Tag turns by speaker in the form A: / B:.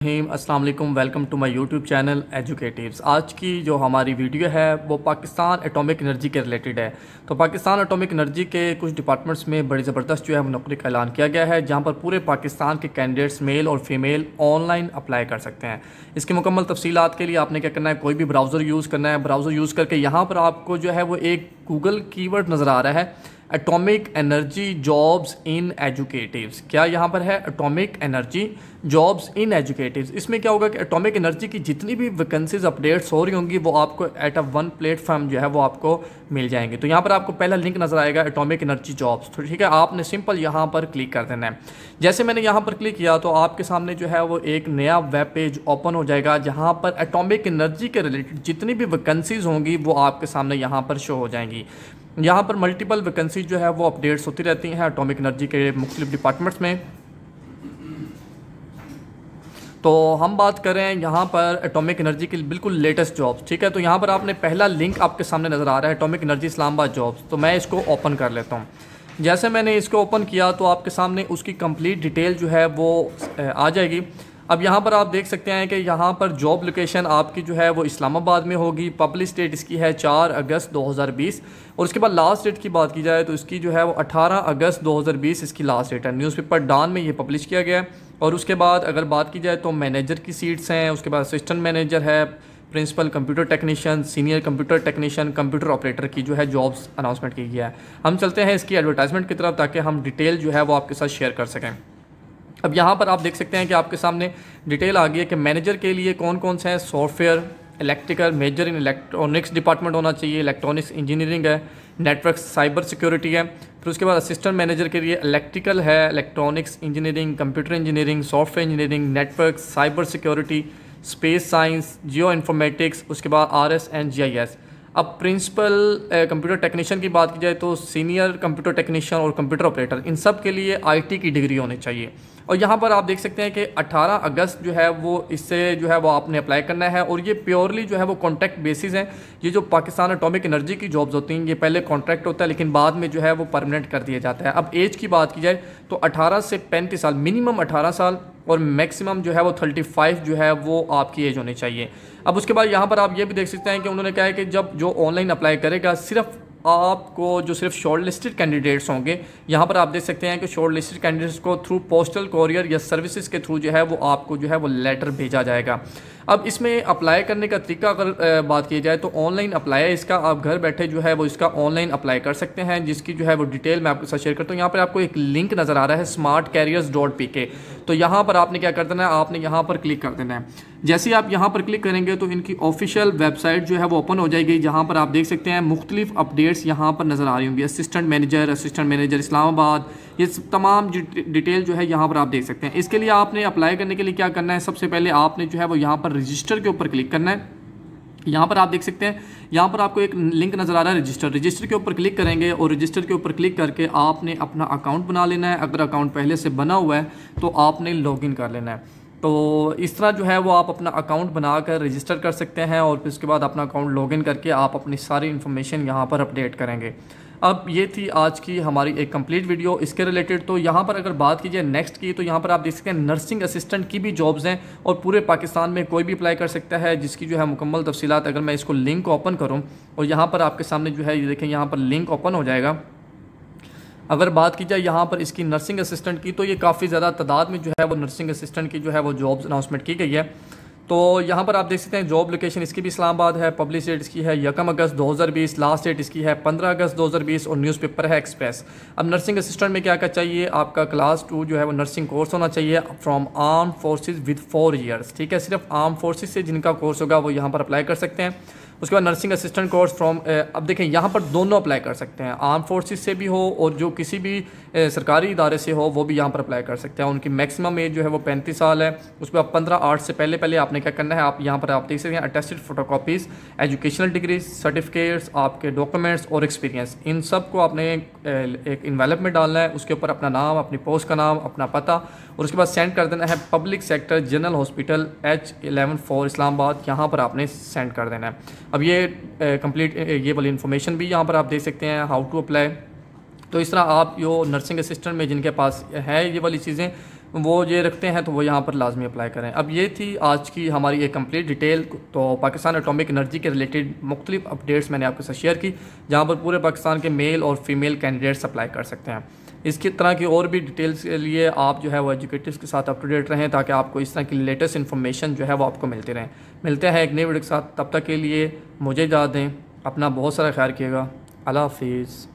A: अस्सलाम वालेकुम welcome to my YouTube channel Educatives आज की जो हमारी वीडियो है, वो पाकिस्तान एटॉमिक एनर्जी के रिलेटेड है। तो पाकिस्तान एटॉमिक एनर्जी के कुछ डिपार्टमेंट्स में बड़ी ज़बरदस्त जो है नौकरी का ऐलान किया गया है, जहाँ पर पूरे पाकिस्तान के कैंडिडेट्स मेल और फीमेल ऑनलाइन अप्लाई कर सकते हैं। इसकी मुकम्मल तफसीत के लिए आपने क्या करना है, कोई भी ब्राउज़र यूज़ करना है। ब्राउज़र यूज़ करके यहाँ पर आपको जो है, वो एक गूगल की नज़र आ रहा है। Atomic energy jobs in Educatives क्या यहाँ पर है? Atomic energy jobs in Educatives इसमें क्या होगा कि एटॉमिक एनर्जी की जितनी भी वैकेंसीज अपडेट्स हो रही होंगी, वो आपको एट अ वन प्लेटफॉर्म जो है, वो आपको मिल जाएँगे। तो यहाँ पर आपको पहला लिंक नज़र आएगा एटॉमिक एनर्जी जॉब्स तो ठीक है, आपने सिंपल यहाँ पर क्लिक कर देना है। जैसे मैंने यहाँ पर क्लिक किया तो आपके सामने जो है, वो एक नया वेब पेज ओपन हो जाएगा, जहाँ पर एटॉमिक एनर्जी के रिलेटेड जितनी भी वैकेंसीज होंगी, वो आपके सामने यहाँ पर शो हो जाएँगी। यहाँ पर मल्टीपल वैकेंसी जो है वो अपडेट्स होती रहती हैं एटॉमिक एनर्जी के मुख्तलिफ़ डिपार्टमेंट्स में। तो हम बात करें यहाँ पर एटॉमिक एनर्जी की बिल्कुल लेटेस्ट जॉब्स ठीक है? तो यहाँ पर आपने पहला लिंक आपके सामने नज़र आ रहा है एटॉमिक एनर्जी इस्लामाबाद जॉब्स तो मैं इसको ओपन कर लेता हूँ। जैसे मैंने इसको ओपन किया तो आपके सामने उसकी कंप्लीट डिटेल जो है वो आ जाएगी। अब यहाँ पर आप देख सकते हैं कि यहाँ पर जॉब लोकेशन आपकी जो है वो इस्लामाबाद में होगी। पब्लिक डेट इसकी है चार अगस्त 2020 और उसके बाद लास्ट डेट की बात की जाए तो इसकी जो है वो 18 अगस्त 2020 इसकी लास्ट डेट है। न्यूज़पेपर डान में ये पब्लिश किया गया है। और उसके बाद अगर बात की जाए तो मैनेजर की सीट्स हैं, उसके बाद असिस्टेंट मैनेजर है principal computer technician senior computer technician computer operator की जो है जॉब्स अनाउंसमेंट की गया है। हम चलते हैं इसकी एडवर्टाइजमेंट की तरफ़ ताकि हम डिटेल जो है वो आपके साथ शेयर कर सकें। अब यहाँ पर आप देख सकते हैं कि आपके सामने डिटेल आ गई है कि मैनेजर के लिए कौन कौन से हैं? Software, electrical, major in electronics department होना चाहिए, इलेक्ट्रॉनिक्स इंजीनियरिंग है, नेटवर्क, साइबर सिक्योरिटी है। फिर उसके बाद असिस्टेंट मैनेजर के लिए इलेक्ट्रिकल है, electronics engineering, computer engineering, software engineering, network, cyber security, space science, geoinformatics, उसके बाद R S and G I S अब प्रिंसिपल कंप्यूटर टेक्नीशियन की बात की जाए तो सीनियर कंप्यूटर टेक्नीशियन और कंप्यूटर ऑपरेटर इन सब के लिए आईटी की डिग्री होनी चाहिए। और यहाँ पर आप देख सकते हैं कि 18 अगस्त जो है वो इससे जो है वो आपने अप्लाई करना है और ये प्योरली जो है वो कॉन्ट्रैक्ट बेसिस हैं। ये जो पाकिस्तान एटॉमिक एनर्जी की जॉब्स होती हैं, ये पहले कॉन्ट्रैक्ट होता है, लेकिन बाद में जो है वो परमानेंट कर दिया जाता है। अब एज की बात की जाए तो अठारह से पैंतीस साल मिनिमम अठारह साल और मैक्सिमम जो है वो थर्टी फाइव जो है वो आपकी एज होनी चाहिए। अब उसके बाद यहाँ पर आप ये भी देख सकते हैं कि उन्होंने कहा है कि जब जो ऑनलाइन अप्लाई करेगा, सिर्फ़ आपको जो सिर्फ़ शॉर्ट लिस्टेड कैंडिडेट्स होंगे, यहाँ पर आप देख सकते हैं कि शॉर्ट लिस्टेड कैंडिडेट्स को थ्रू पोस्टल कॉरियर या सर्विसेज़ के थ्रू जो है वो आपको जो है वो लेटर भेजा जाएगा। अब इसमें अप्लाई करने का तरीका अगर बात की जाए तो ऑनलाइन अप्लाई है। इसका आप घर बैठे जो है वो इसका ऑनलाइन अप्लाई कर सकते हैं, जिसकी जो है वो डिटेल मैं आपके साथ शेयर करता हूँ। यहाँ पर आपको एक लिंक नज़र आ रहा है स्मार्ट कैरियर्स डॉट पी के तो यहाँ पर आपने क्या कर देना है? आपने यहाँ पर क्लिक कर देना है। जैसे ही आप यहाँ पर क्लिक करेंगे तो इनकी ऑफिशियल वेबसाइट जो है वो ओपन हो जाएगी, जहाँ पर आप देख सकते हैं मुख्तलिफ़ अपडेट्स यहाँ पर नज़र आ रही होंगी। Assistant manager assistant manager Islamabad ये तमाम डिटेल जो है यहाँ पर आप देख सकते हैं। इसके लिए आपने अप्लाई करने के लिए क्या करना है? सबसे पहले आपने जो है वो यहाँ पर रजिस्टर के ऊपर क्लिक करना है। यहाँ पर आप देख सकते हैं, यहाँ पर आपको एक लिंक नज़र आ रहा है रजिस्टर। रजिस्टर के ऊपर क्लिक करेंगे और रजिस्टर के ऊपर क्लिक करके आपने अपना अकाउंट बना लेना है। अगर अकाउंट पहले से बना हुआ है तो आपने लॉगिन कर लेना है। तो इस तरह जो है वो आप अपना अकाउंट बनाकर रजिस्टर कर सकते हैं और फिर उसके बाद अपना अकाउंट लॉगिन करके आप अपनी सारी इन्फॉर्मेशन यहाँ पर अपडेट करेंगे। अब ये थी आज की हमारी एक कंप्लीट वीडियो इसके रिलेटेड तो यहाँ पर अगर बात कीजिए नेक्स्ट की तो यहाँ पर आप देख सकते हैं नर्सिंग असिस्टेंट की भी जॉब्स हैं और पूरे पाकिस्तान में कोई भी अप्लाई कर सकता है, जिसकी जो है मुकम्मल तफसीत अगर मैं इसको लिंक ओपन करूँ और यहाँ पर आपके सामने जो है, ये देखें यहाँ पर लिंक ओपन हो जाएगा। अगर बात की जाए यहाँ पर इसकी नर्सिंग असिस्टेंट की तो ये काफ़ी ज़्यादा तादाद में जो है वो नर्सिंग असिस्टेंट की जो है वो जॉब्स अनाउंसमेंट की गई है। तो यहाँ पर आप देख सकते हैं जॉब लोकेशन इसकी भी इस्लामाबाद है पब्लिश डेट इसकी है, यकम अगस्त 2020 लास्ट डेट इसकी है 15 अगस्त 2020 और न्यूज़पेपर है एक्सप्रेस अब नर्सिंग असिस्टेंट में क्या क्या चाहिए? आपका क्लास टू जो है वो नर्सिंग कोर्स होना चाहिए from arm forces with four years ठीक है, सिर्फ़ आर्म फोर्सेज से जिनका कोर्स होगा वो यहाँ पर अप्लाई कर सकते हैं। उसके बाद नर्सिंग असिस्टेंट कोर्स फ्रॉम अब देखें, यहाँ पर दोनों अप्लाई कर सकते हैं। आर्म फोर्सेज से भी हो और जो किसी भी सरकारी इदारे से हो, वो भी यहाँ पर अप्लाई कर सकते हैं। उनकी मैक्सिमम एज जो है वो पैंतीस साल है। उसके बाद पंद्रह आठ से पहले पहले आपने क्या करना है, आप यहाँ पर आप देख सकते हैं attested photocopies educational degree certificates आपके डॉक्यूमेंट्स और एक्सपीरियंस इन सबको आपने एक इन्वेलप में डालना है। उसके ऊपर अपना नाम, अपनी पोस्ट का नाम, अपना पता और उसके बाद सेंड कर देना है public sector general hospital H eleven four Islamabad. यहाँ पर आपने सेंड कर देना है। अब ये कंप्लीट ये वाली इन्फॉर्मेशन भी यहाँ पर आप देख सकते हैं हाउ टू अप्लाई तो इस तरह आप जो नर्सिंग असिस्टेंट में जिनके पास है ये वाली चीज़ें, वो ये रखते हैं तो वो यहाँ पर लाजमी अप्लाई करें। अब ये थी आज की हमारी एक कंप्लीट डिटेल तो पाकिस्तान एटॉमिक एनर्जी के रिलेटेड मुख्तलिफ़ अपडेट्स मैंने आपके साथ शेयर की, जहाँ पर पूरे पाकिस्तान के मेल और फीमेल कैंडिडेट्स अप्लाई कर सकते हैं। इसकी तरह की और भी डिटेल्स के लिए आप जो है वो एजुकेटिव के साथ अप टू डेट रहें ताकि आपको इस तरह की लेटेस्ट इन्फॉर्मेशन जो है वो आपको मिलती रहें। मिलते हैं एक नई वीडियो के साथ। तब तक के लिए मुझे इजाज़त दें। अपना बहुत सारा ख्याल रखिएगा। अल्लाह हाफिज़।